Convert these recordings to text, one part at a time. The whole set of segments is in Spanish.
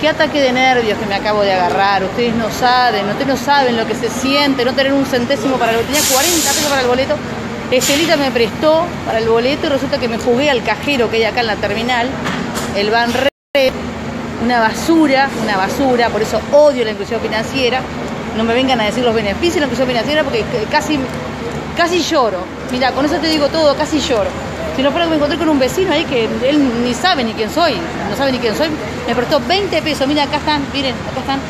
Qué ataque de nervios que me acabo de agarrar. Ustedes no saben, ustedes no saben lo que se siente, no tener un centésimo para el boleto. Tenía 40 pesos para el boleto. Estelita me prestó para el boleto y resulta que me jugué al cajero que hay acá en la terminal, el Ban una basura, una basura, por eso odio la inclusión financiera. No me vengan a decir los beneficios de la inclusión financiera porque casi, casi lloro. Mira, con eso te digo todo, casi lloro. Si no fuera que me encontré con un vecino ahí que él ni sabe ni quién soy, no sabe ni quién soy, me prestó 20 pesos. Mira, acá están, miren, acá están,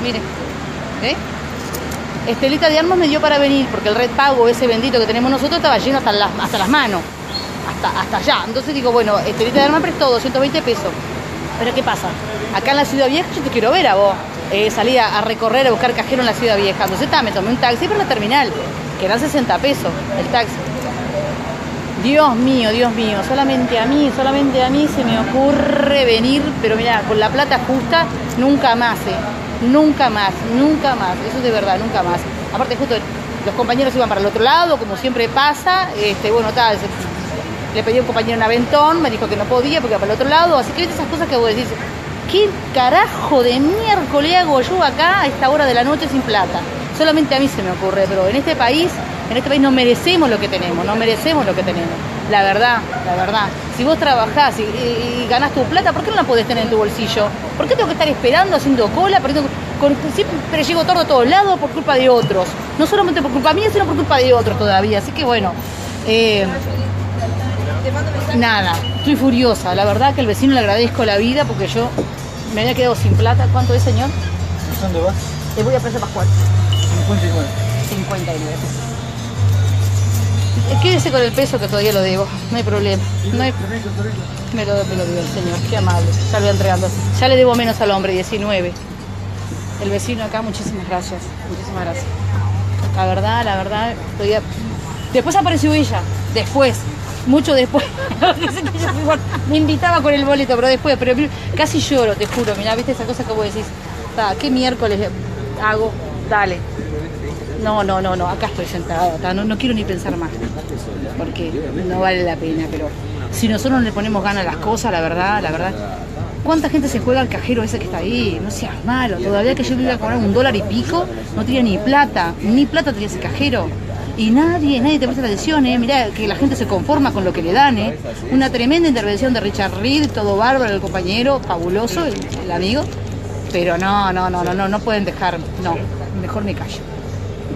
miren. ¿Eh? Estelita de Armas me dio para venir porque el red pago ese bendito que tenemos nosotros estaba lleno hasta las, hasta las manos, hasta, hasta allá. Entonces digo, bueno, Estelita de Armas prestó 220 pesos. Pero ¿qué pasa? Acá en la Ciudad Vieja yo te quiero ver a vos. Eh, salí a, recorrer, a buscar cajero en la Ciudad Vieja. Entonces está, me tomé un taxi para la terminal, que eran 60 pesos el taxi. Dios mío, Dios mío, solamente a mí, solamente a mí se me ocurre venir, pero mira, con la plata justa, nunca más, ¿eh? Nunca más, nunca más, eso es de verdad, nunca más. Aparte justo los compañeros iban para el otro lado, como siempre pasa, este, bueno, tal, le pedí a un compañero un aventón, me dijo que no podía porque iba para el otro lado, así que esas cosas que vos decís, ¿qué carajo de miércoles hago yo acá a esta hora de la noche sin plata? Solamente a mí se me ocurre, pero en este país en este país no merecemos lo que tenemos, no merecemos lo que tenemos. La verdad, la verdad. Si vos trabajás y, ganás tu plata, ¿por qué no la podés tener en tu bolsillo? ¿Por qué tengo que estar esperando, haciendo cola? ¿Por siempre llego tordo a todos lados por culpa de otros. No solamente por culpa mía, sino por culpa de otros todavía. Así que bueno, eh, nada, estoy furiosa. La verdad que al vecino le agradezco la vida porque yo me había quedado sin plata. ¿Cuánto es, señor? ¿Dónde vas? Te voy a Plaza Pascual. 59. 59. Quédese con el peso que todavía lo debo, no hay problema. No hay... Me, lo, me lo dio el señor, qué amable. Ya lo voy entregando. Ya le debo menos al hombre, 19. El vecino acá, muchísimas gracias. Muchísimas gracias. La verdad, la verdad, todavía... Después apareció ella, después, mucho después. me invitaba con el boleto, pero después, pero casi lloro, te juro. Mirá, viste esa cosa que vos decís, ¿qué miércoles hago? Dale. No, no, no, no, acá estoy sentada, no, quiero ni pensar más, porque no vale la pena, pero si nosotros no le ponemos ganas a las cosas, la verdad, la verdad, ¿cuánta gente se juega al cajero ese que está ahí? No seas malo, todavía que yo iba a cobrar un dólar y pico, no tenía ni plata, ni plata tenía ese cajero. Y nadie, nadie te presta atención, ¿eh? Mirá que la gente se conforma con lo que le dan, ¿eh? Una tremenda intervención de Richard Reed, todo bárbaro, el compañero, fabuloso, el amigo. Pero no, no, no, no, no, no pueden dejar, no, mejor me callo.